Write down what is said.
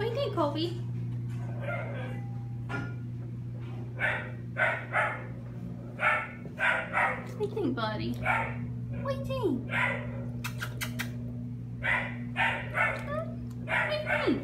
What do you think, Kobe? What do you think, buddy? What do you think? Huh? What do you think?